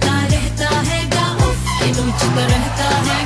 रहता है गा उफ ये मुझ पर रहता है।